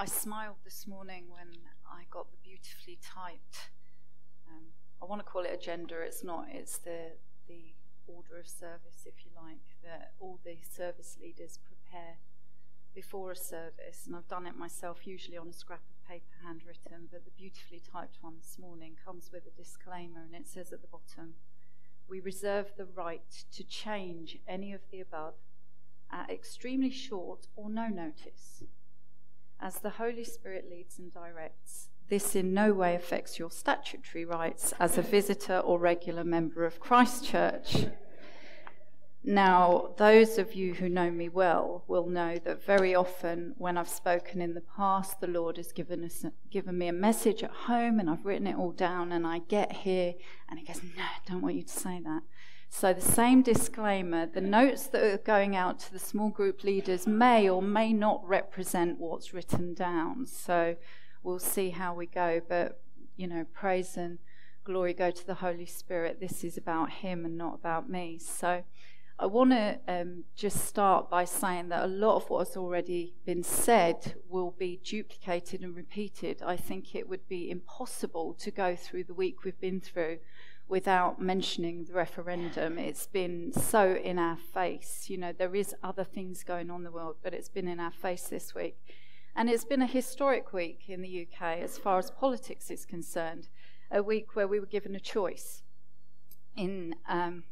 I smiled this morning when I got the beautifully typed. Um, I want to call it agenda. It's not. It's the the order of service, if you like, that all the service leaders prepare before a service, and I've done it myself, usually on a scrap of paper, handwritten. But the beautifully typed one this morning comes with a disclaimer, and it says at the bottom, "We reserve the right to change any of the above." At extremely short or no notice as the Holy Spirit leads and directs. This in no way affects your statutory rights as a visitor or regular member of Christ Church. Now, those of you who know me well will know that very often when I've spoken in the past, the Lord has given, us, given me a message at home and I've written it all down and I get here and He goes, No, I don't want you to say that. So, the same disclaimer the notes that are going out to the small group leaders may or may not represent what's written down. So, we'll see how we go. But, you know, praise and glory go to the Holy Spirit. This is about Him and not about me. So, I want to um, just start by saying that a lot of what has already been said will be duplicated and repeated. I think it would be impossible to go through the week we've been through without mentioning the referendum. It's been so in our face. You know, there is other things going on in the world, but it's been in our face this week. And it's been a historic week in the UK as far as politics is concerned, a week where we were given a choice. In, um,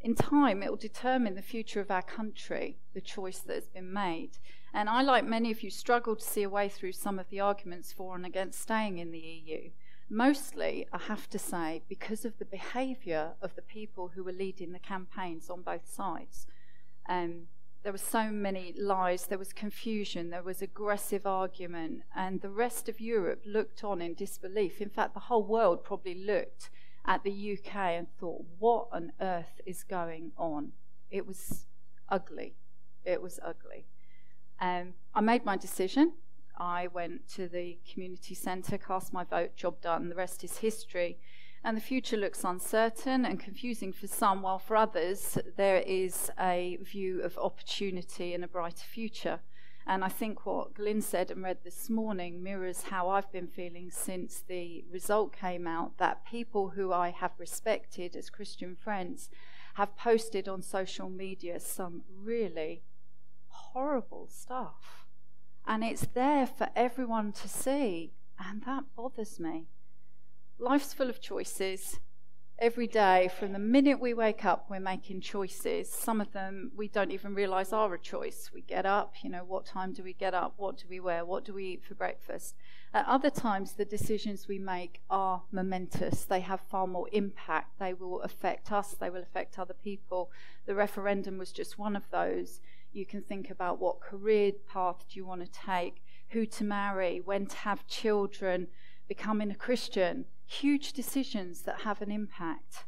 in time, it will determine the future of our country, the choice that has been made. And I, like many of you, struggle to see a way through some of the arguments for and against staying in the EU. Mostly, I have to say, because of the behaviour of the people who were leading the campaigns on both sides. Um, there were so many lies, there was confusion, there was aggressive argument, and the rest of Europe looked on in disbelief. In fact, the whole world probably looked at the UK and thought, what on earth is going on? It was ugly. It was ugly. Um, I made my decision. I went to the community centre, cast my vote, job done. The rest is history. And the future looks uncertain and confusing for some, while for others, there is a view of opportunity and a brighter future. And I think what Glyn said and read this morning mirrors how I've been feeling since the result came out that people who I have respected as Christian friends have posted on social media some really horrible stuff and it's there for everyone to see, and that bothers me. Life's full of choices. Every day, from the minute we wake up, we're making choices. Some of them we don't even realize are a choice. We get up, you know, what time do we get up? What do we wear? What do we eat for breakfast? At other times, the decisions we make are momentous. They have far more impact. They will affect us, they will affect other people. The referendum was just one of those. You can think about what career path do you want to take, who to marry, when to have children, becoming a Christian. Huge decisions that have an impact.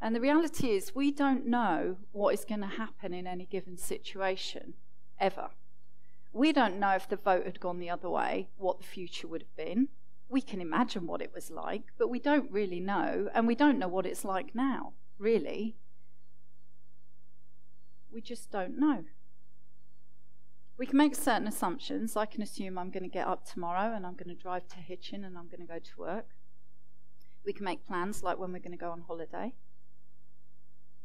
And the reality is, we don't know what is going to happen in any given situation, ever. We don't know if the vote had gone the other way, what the future would have been. We can imagine what it was like, but we don't really know, and we don't know what it's like now, really. We just don't know. We can make certain assumptions. I can assume I'm going to get up tomorrow and I'm going to drive to Hitchin and I'm going to go to work. We can make plans like when we're going to go on holiday.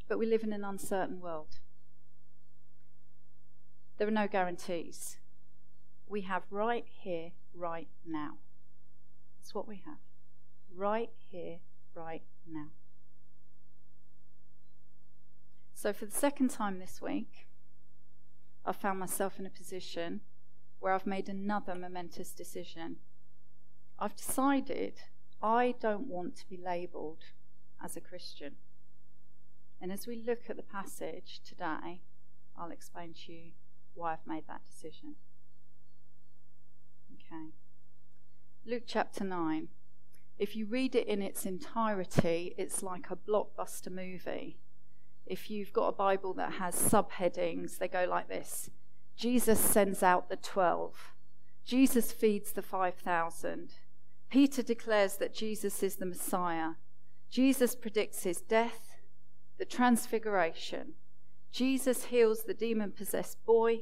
But we live in an uncertain world. There are no guarantees. We have right here, right now. That's what we have. Right here, right now. So, for the second time this week, I found myself in a position where I've made another momentous decision. I've decided I don't want to be labelled as a Christian. And as we look at the passage today, I'll explain to you why I've made that decision. Okay. Luke chapter 9. If you read it in its entirety, it's like a blockbuster movie if you've got a Bible that has subheadings, they go like this. Jesus sends out the 12, Jesus feeds the 5,000, Peter declares that Jesus is the Messiah, Jesus predicts his death, the transfiguration, Jesus heals the demon possessed boy,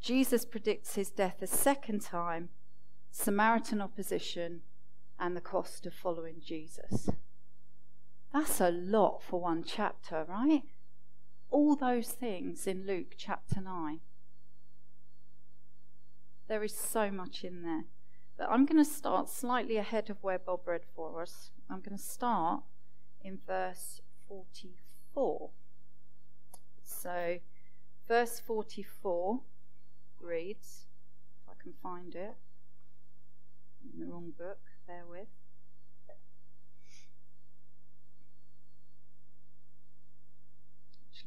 Jesus predicts his death a second time, Samaritan opposition, and the cost of following Jesus. That's a lot for one chapter, right? All those things in Luke chapter 9. There is so much in there. But I'm going to start slightly ahead of where Bob read for us. I'm going to start in verse 44. So, verse 44 reads, if I can find it, I'm in the wrong book, bear with.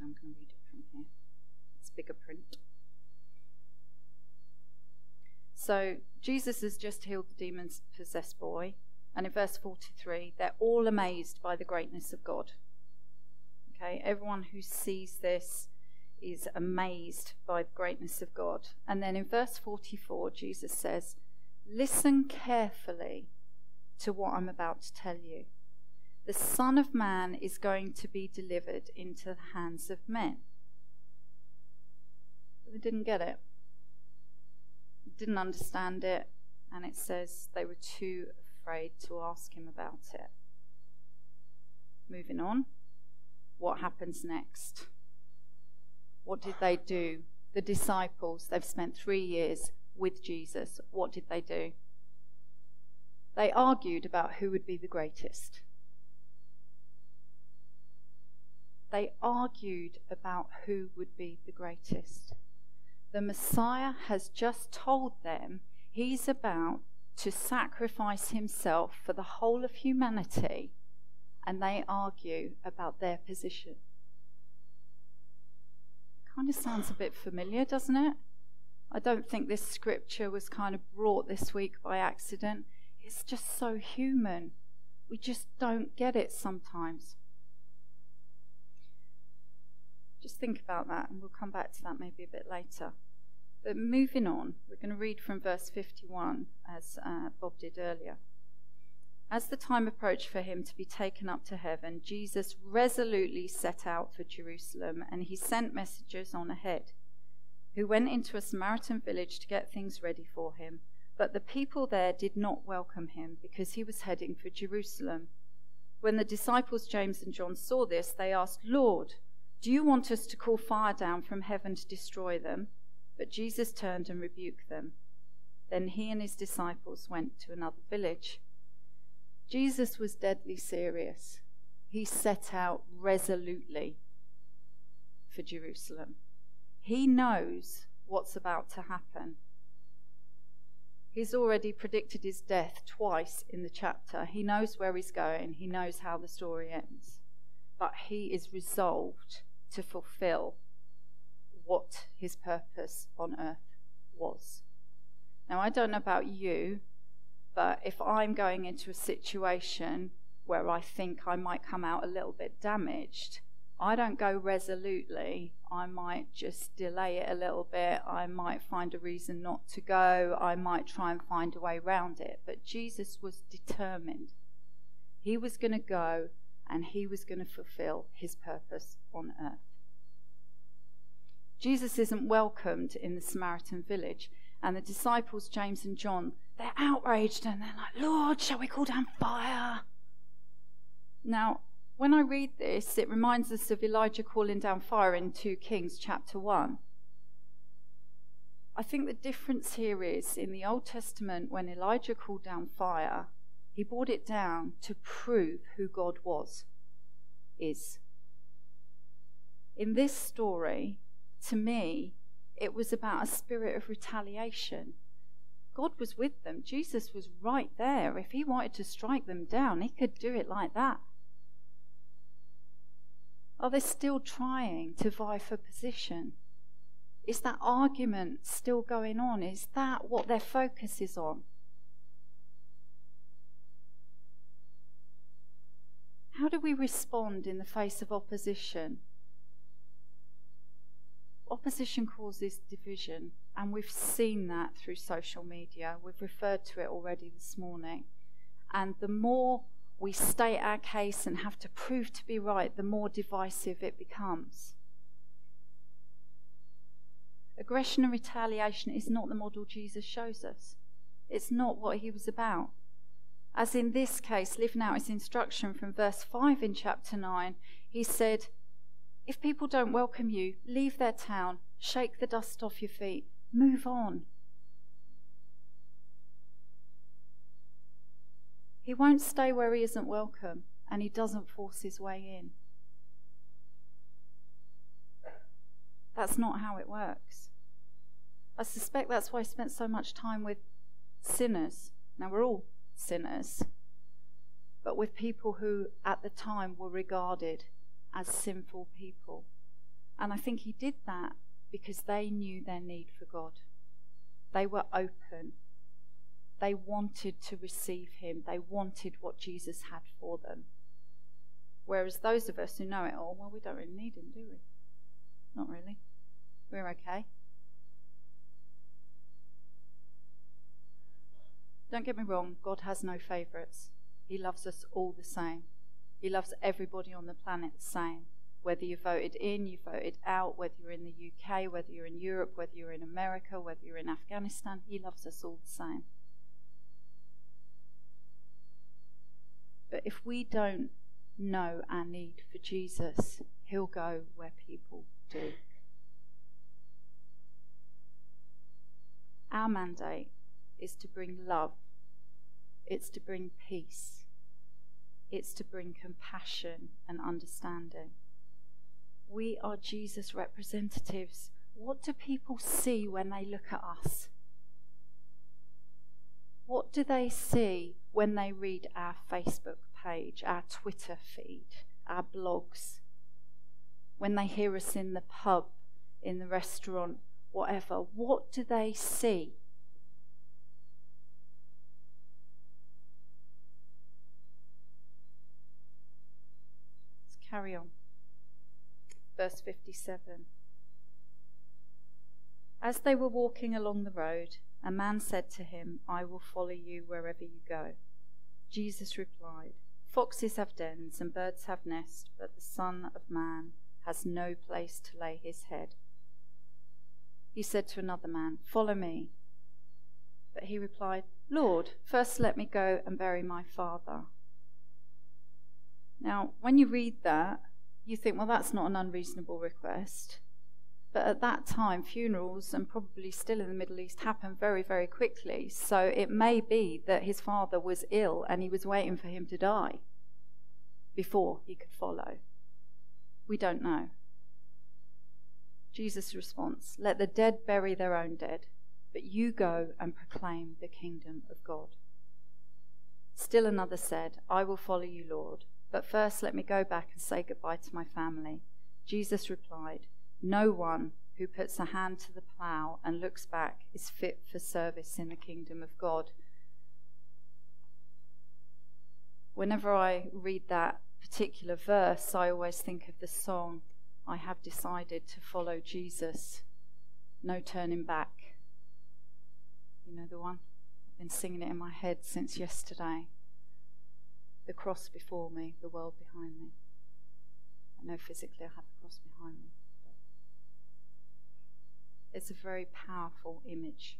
I'm going to read it from here. It's bigger print. So, Jesus has just healed the demon possessed boy. And in verse 43, they're all amazed by the greatness of God. Okay, everyone who sees this is amazed by the greatness of God. And then in verse 44, Jesus says, Listen carefully to what I'm about to tell you. The Son of Man is going to be delivered into the hands of men. They didn't get it, didn't understand it, and it says they were too afraid to ask him about it. Moving on, what happens next? What did they do? The disciples, they've spent three years with Jesus. What did they do? They argued about who would be the greatest. They argued about who would be the greatest. The Messiah has just told them he's about to sacrifice himself for the whole of humanity, and they argue about their position. Kind of sounds a bit familiar, doesn't it? I don't think this scripture was kind of brought this week by accident. It's just so human. We just don't get it sometimes. Just think about that, and we'll come back to that maybe a bit later. But moving on, we're going to read from verse 51, as uh, Bob did earlier. As the time approached for him to be taken up to heaven, Jesus resolutely set out for Jerusalem, and he sent messengers on ahead, who went into a Samaritan village to get things ready for him. But the people there did not welcome him, because he was heading for Jerusalem. When the disciples James and John saw this, they asked, Lord, do you want us to call fire down from heaven to destroy them? But Jesus turned and rebuked them. Then he and his disciples went to another village. Jesus was deadly serious. He set out resolutely for Jerusalem. He knows what's about to happen. He's already predicted his death twice in the chapter. He knows where he's going, he knows how the story ends. But he is resolved to fulfill what his purpose on earth was. Now, I don't know about you, but if I'm going into a situation where I think I might come out a little bit damaged, I don't go resolutely. I might just delay it a little bit. I might find a reason not to go. I might try and find a way around it. But Jesus was determined. He was going to go and he was going to fulfill his purpose on earth. Jesus isn't welcomed in the Samaritan village, and the disciples, James and John, they're outraged and they're like, Lord, shall we call down fire? Now, when I read this, it reminds us of Elijah calling down fire in 2 Kings chapter 1. I think the difference here is in the Old Testament, when Elijah called down fire, he brought it down to prove who God was, is. In this story, to me, it was about a spirit of retaliation. God was with them. Jesus was right there. If he wanted to strike them down, he could do it like that. Are they still trying to vie for position? Is that argument still going on? Is that what their focus is on? How do we respond in the face of opposition? opposition causes division, and we've seen that through social media. We've referred to it already this morning. And the more we state our case and have to prove to be right, the more divisive it becomes. Aggression and retaliation is not the model Jesus shows us. It's not what he was about. As in this case, living out his instruction from verse 5 in chapter 9, he said, If people don't welcome you, leave their town, shake the dust off your feet, move on. He won't stay where he isn't welcome, and he doesn't force his way in. That's not how it works. I suspect that's why he spent so much time with sinners. Now, we're all sinners, but with people who at the time were regarded as sinful people. And I think he did that because they knew their need for God. They were open. They wanted to receive him. They wanted what Jesus had for them. Whereas those of us who know it all, well, we don't really need him, do we? Not really. We're okay. Don't get me wrong, God has no favourites. He loves us all the same. He loves everybody on the planet the same. Whether you voted in, you voted out, whether you're in the UK, whether you're in Europe, whether you're in America, whether you're in Afghanistan, He loves us all the same. But if we don't know our need for Jesus, He'll go where people do. Our mandate is to bring love, it's to bring peace, it's to bring compassion and understanding. We are Jesus representatives. What do people see when they look at us? What do they see when they read our Facebook page, our Twitter feed, our blogs? When they hear us in the pub, in the restaurant, whatever, what do they see? Carry on. Verse 57. As they were walking along the road, a man said to him, I will follow you wherever you go. Jesus replied, Foxes have dens and birds have nests, but the Son of Man has no place to lay his head. He said to another man, Follow me. But he replied, Lord, first let me go and bury my father. Now, when you read that, you think, well, that's not an unreasonable request. But at that time, funerals, and probably still in the Middle East, happen very, very quickly. So it may be that his father was ill and he was waiting for him to die before he could follow. We don't know. Jesus' response Let the dead bury their own dead, but you go and proclaim the kingdom of God. Still another said, I will follow you, Lord, but first let me go back and say goodbye to my family. Jesus replied, No one who puts a hand to the plough and looks back is fit for service in the kingdom of God. Whenever I read that particular verse, I always think of the song I have decided to follow Jesus. No turning back. You know the one? I've been singing it in my head since yesterday. The cross before me, the world behind me. I know physically I have the cross behind me. It's a very powerful image.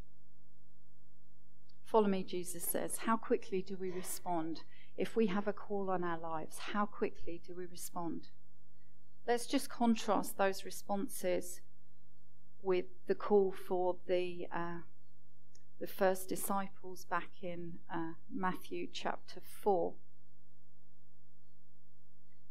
Follow me, Jesus says. How quickly do we respond? If we have a call on our lives, how quickly do we respond? Let's just contrast those responses with the call for the uh, the first disciples back in uh, Matthew chapter four.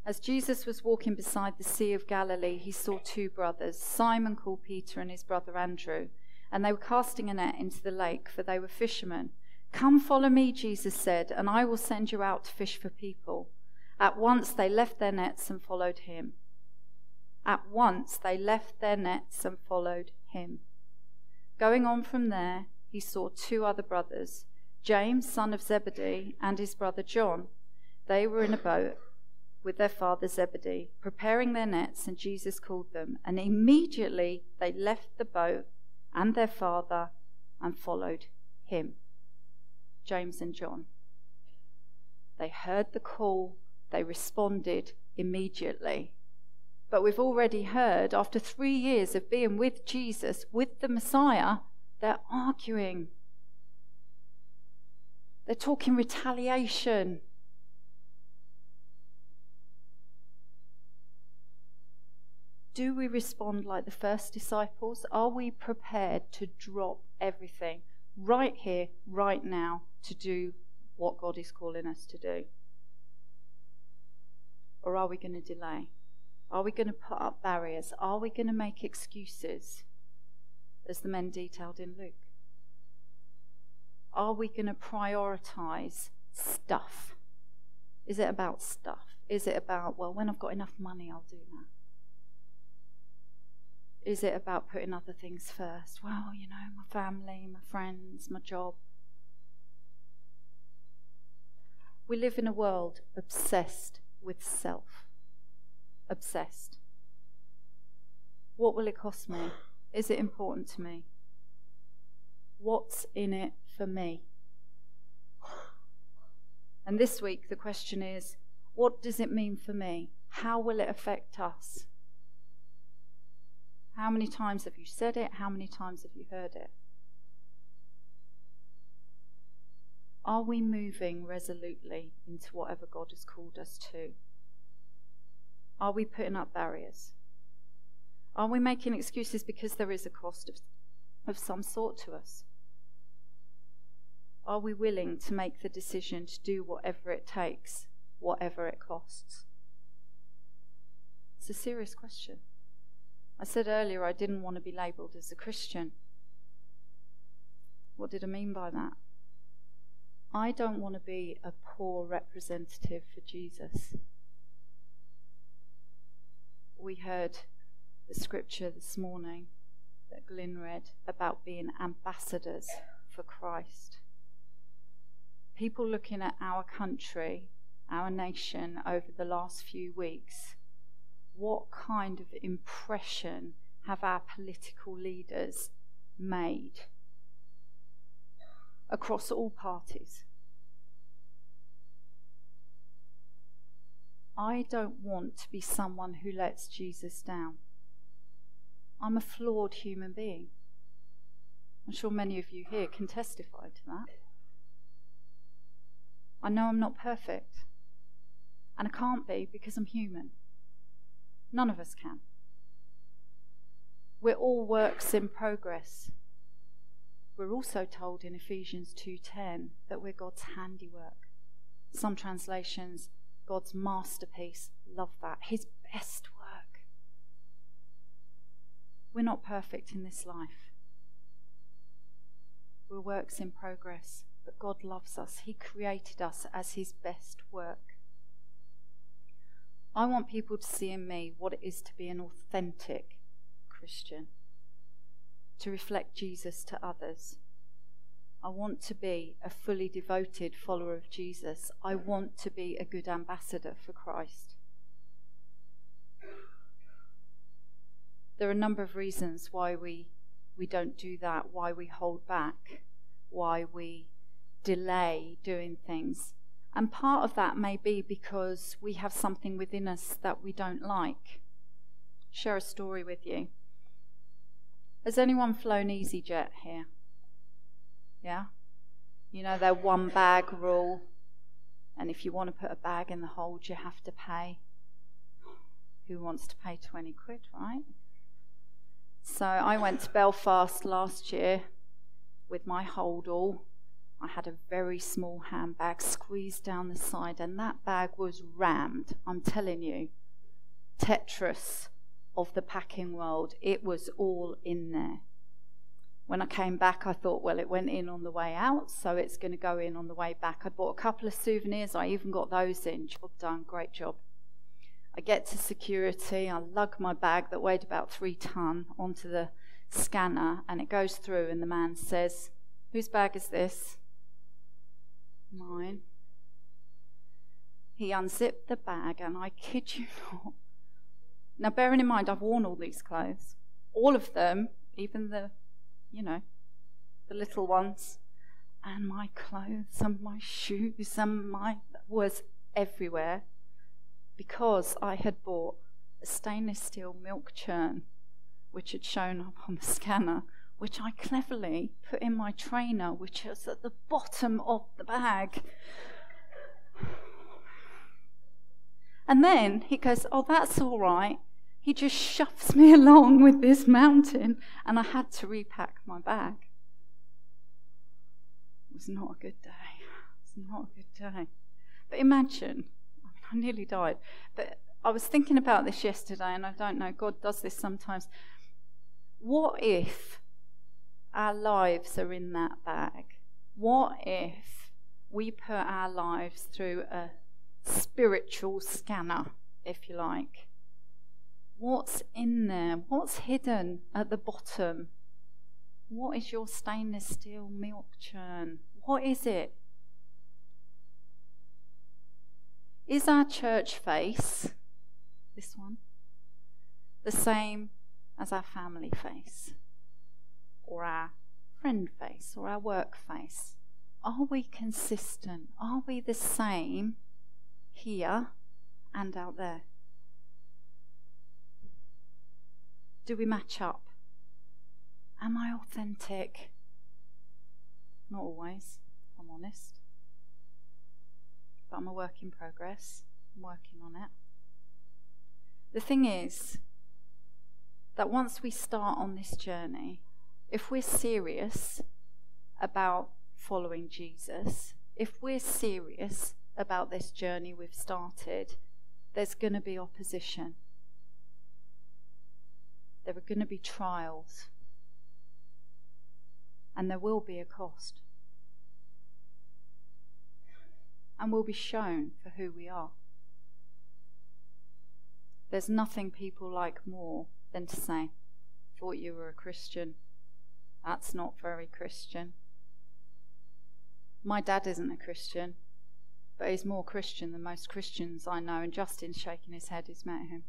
As Jesus was walking beside the Sea of Galilee, he saw two brothers, Simon called Peter and his brother Andrew, and they were casting a net into the lake, for they were fishermen. Come follow me, Jesus said, and I will send you out to fish for people. At once they left their nets and followed him. At once they left their nets and followed him. Going on from there, he saw two other brothers, James, son of Zebedee, and his brother John. They were in a boat with their father Zebedee, preparing their nets, and Jesus called them. And immediately they left the boat and their father and followed him. James and John. They heard the call, they responded immediately. But we've already heard after three years of being with Jesus, with the Messiah, they're arguing. They're talking retaliation. Do we respond like the first disciples? Are we prepared to drop everything right here, right now, to do what God is calling us to do? Or are we going to delay? Are we going to put up barriers? Are we going to make excuses, as the men detailed in Luke? Are we going to prioritize stuff? Is it about stuff? Is it about, well, when I've got enough money, I'll do that? Is it about putting other things first? Well, you know, my family, my friends, my job. We live in a world obsessed with self obsessed. What will it cost me? Is it important to me? What's in it for me? And this week, the question is what does it mean for me? How will it affect us? How many times have you said it? How many times have you heard it? Are we moving resolutely into whatever God has called us to? Are we putting up barriers? Are we making excuses because there is a cost of, of some sort to us? Are we willing to make the decision to do whatever it takes, whatever it costs? It's a serious question. I said earlier I didn't want to be labelled as a Christian. What did I mean by that? I don't want to be a poor representative for Jesus we heard the scripture this morning that Glyn read about being ambassadors for Christ. People looking at our country, our nation over the last few weeks, what kind of impression have our political leaders made across all parties? I don't want to be someone who lets Jesus down. I'm a flawed human being. I'm sure many of you here can testify to that. I know I'm not perfect. And I can't be because I'm human. None of us can. We're all works in progress. We're also told in Ephesians 2:10 that we're God's handiwork. Some translations God's masterpiece. Love that. His best work. We're not perfect in this life. We're works in progress, but God loves us. He created us as His best work. I want people to see in me what it is to be an authentic Christian, to reflect Jesus to others. I want to be a fully devoted follower of Jesus. I want to be a good ambassador for Christ. There are a number of reasons why we, we don't do that, why we hold back, why we delay doing things. And part of that may be because we have something within us that we don't like. Share a story with you. Has anyone flown EasyJet here? Yeah? You know, their one bag rule. And if you want to put a bag in the hold, you have to pay. Who wants to pay 20 quid, right? So I went to Belfast last year with my hold all. I had a very small handbag squeezed down the side, and that bag was rammed. I'm telling you, Tetris of the packing world. It was all in there. When I came back, I thought, well, it went in on the way out, so it's going to go in on the way back. I bought a couple of souvenirs. I even got those in. Job done. Great job. I get to security. I lug my bag that weighed about three ton onto the scanner, and it goes through. And the man says, "Whose bag is this?" Mine. He unzipped the bag, and I kid you not. Now, bearing in mind, I've worn all these clothes, all of them, even the you know, the little ones, and my clothes and my shoes and my was everywhere because I had bought a stainless steel milk churn, which had shown up on the scanner, which I cleverly put in my trainer, which was at the bottom of the bag. And then he goes, Oh, that's all right. He just shoves me along with this mountain, and I had to repack my bag. It was not a good day. It was not a good day. But imagine, I, mean, I nearly died. But I was thinking about this yesterday, and I don't know, God does this sometimes. What if our lives are in that bag? What if we put our lives through a spiritual scanner, if you like? What's in there? What's hidden at the bottom? What is your stainless steel milk churn? What is it? Is our church face, this one, the same as our family face? Or our friend face? Or our work face? Are we consistent? Are we the same here and out there? Do we match up? Am I authentic? Not always, if I'm honest but I'm a work in progress. I'm working on it. The thing is that once we start on this journey, if we're serious about following Jesus, if we're serious about this journey we've started, there's going to be opposition. There are going to be trials. And there will be a cost and we'll be shown for who we are. There's nothing people like more than to say, Thought you were a Christian. That's not very Christian. My dad isn't a Christian, but he's more Christian than most Christians I know, and Justin's shaking his head, he's met him.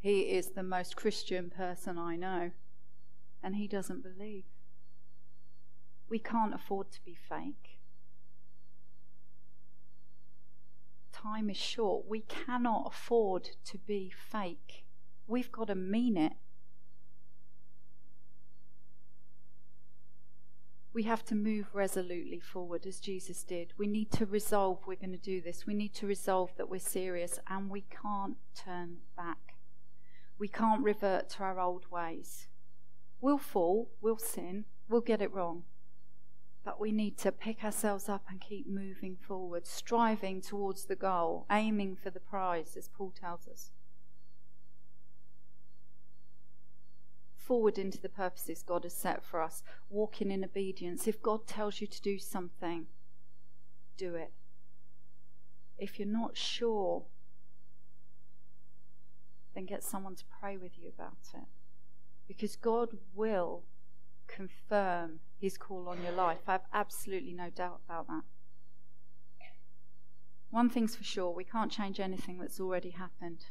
He is the most Christian person I know, and he doesn't believe. We can't afford to be fake. time is short. We cannot afford to be fake. We've got to mean it. We have to move resolutely forward as Jesus did. We need to resolve we're going to do this. We need to resolve that we're serious and we can't turn back. We can't revert to our old ways. We'll fall, we'll sin, we'll get it wrong. But we need to pick ourselves up and keep moving forward, striving towards the goal, aiming for the prize, as Paul tells us. Forward into the purposes God has set for us, walking in obedience. If God tells you to do something, do it. If you're not sure, then get someone to pray with you about it. Because God will confirm his call on your life. I have absolutely no doubt about that. One thing's for sure we can't change anything that's already happened.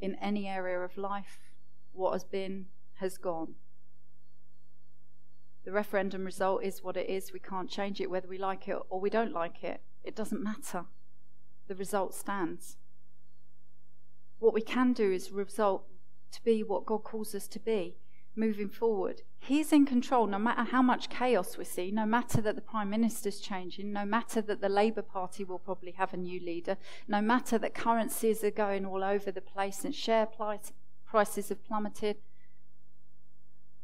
In any area of life, what has been has gone. The referendum result is what it is. We can't change it whether we like it or we don't like it. It doesn't matter. The result stands. What we can do is result to be what God calls us to be moving forward. He's in control no matter how much chaos we see, no matter that the Prime Minister's changing, no matter that the Labour Party will probably have a new leader, no matter that currencies are going all over the place and share prices have plummeted.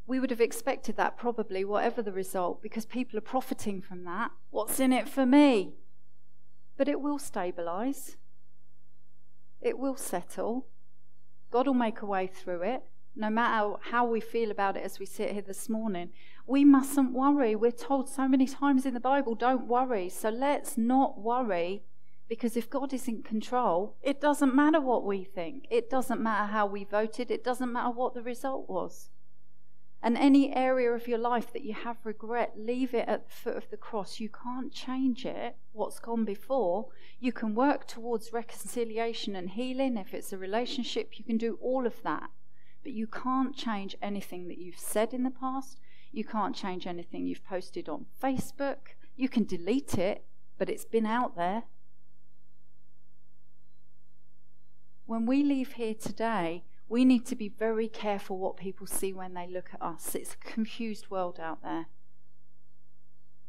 We would have expected that probably, whatever the result, because people are profiting from that. What's in it for me? But it will stabilise, it will settle. God will make a way through it no matter how we feel about it as we sit here this morning, we mustn't worry. We're told so many times in the Bible, don't worry. So let's not worry because if God is in control, it doesn't matter what we think. It doesn't matter how we voted. It doesn't matter what the result was. And any area of your life that you have regret, leave it at the foot of the cross. You can't change it, what's gone before. You can work towards reconciliation and healing. If it's a relationship, you can do all of that. But you can't change anything that you've said in the past. You can't change anything you've posted on Facebook. You can delete it, but it's been out there. when we leave here today, we need to be very careful what people see when they look at us. It's a confused world out there.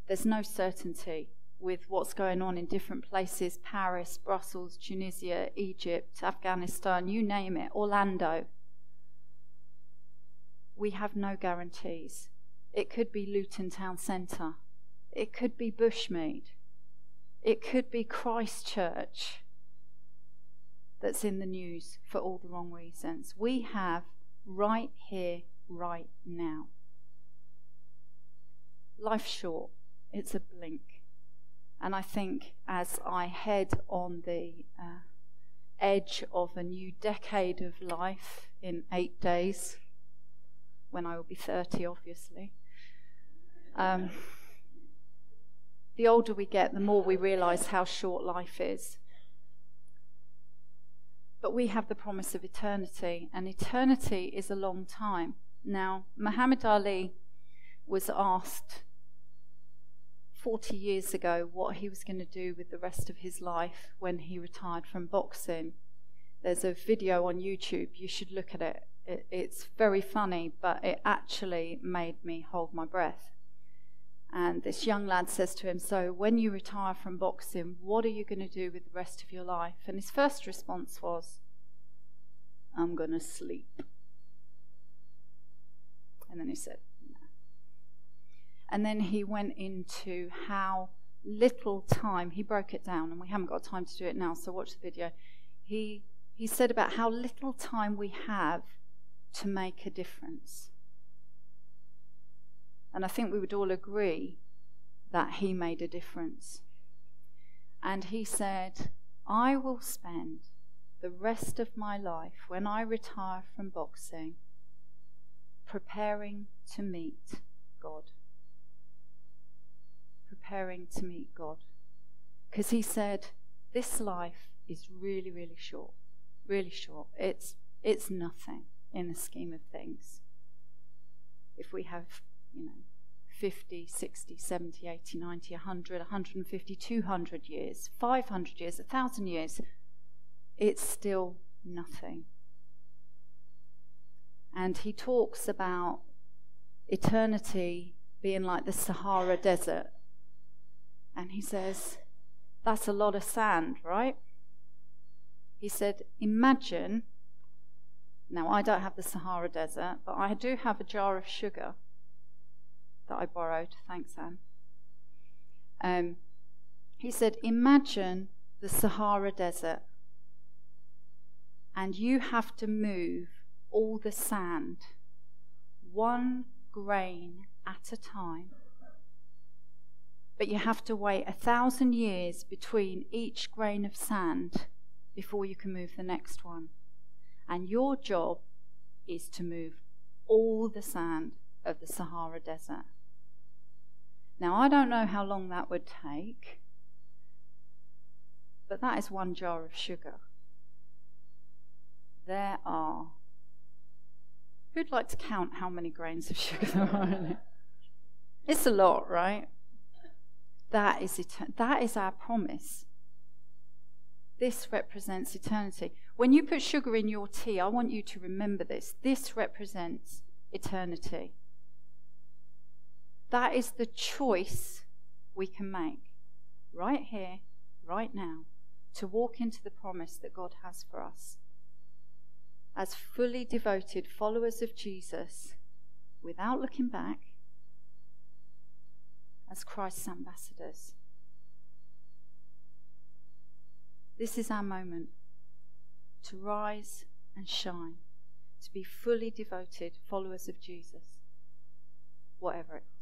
There's no certainty with what's going on in different places Paris, Brussels, Tunisia, Egypt, Afghanistan, you name it, Orlando. We have no guarantees. It could be Luton Town Centre, it could be Bushmead, it could be Christchurch that's in the news for all the wrong reasons. We have right here, right now. Life's short, it's a blink. And I think as I head on the uh, edge of a new decade of life in eight days, when I will be 30, obviously, um, the older we get, the more we realize how short life is. But we have the promise of eternity, and eternity is a long time. Now, Muhammad Ali was asked 40 years ago what he was going to do with the rest of his life when he retired from boxing. There's a video on YouTube, you should look at it. it it's very funny, but it actually made me hold my breath. And this young lad says to him, So, when you retire from boxing, what are you going to do with the rest of your life? And his first response was, I'm going to sleep. And then he said, no. And then he went into how little time, he broke it down, and we haven't got time to do it now, so watch the video. He, he said about how little time we have to make a difference. And I think we would all agree that he made a difference. And he said, I will spend the rest of my life when I retire from boxing preparing to meet God. Preparing to meet God. Because he said, This life is really, really short. Really short. It's, it's nothing in the scheme of things. If we have, you know, 50, 60, 70, 80, 90, 100, 150, 200 years, 500 years, 1,000 years, it's still nothing. And he talks about eternity being like the Sahara Desert. And he says, That's a lot of sand, right? He said, Imagine. Now, I don't have the Sahara Desert, but I do have a jar of sugar that I borrowed. Thanks, Anne. Um, he said, Imagine the Sahara Desert, and you have to move all the sand one grain at a time. But you have to wait a thousand years between each grain of sand before you can move the next one. And your job is to move all the sand of the Sahara Desert. Now, I don't know how long that would take, but that is one jar of sugar. There are. Who'd like to count how many grains of sugar there are in it? It's a lot, right? That is, etern- that is our promise. This represents eternity. When you put sugar in your tea, I want you to remember this. This represents eternity. That is the choice we can make right here, right now, to walk into the promise that God has for us. As fully devoted followers of Jesus, without looking back, as Christ's ambassadors. This is our moment to rise and shine, to be fully devoted followers of Jesus, whatever it.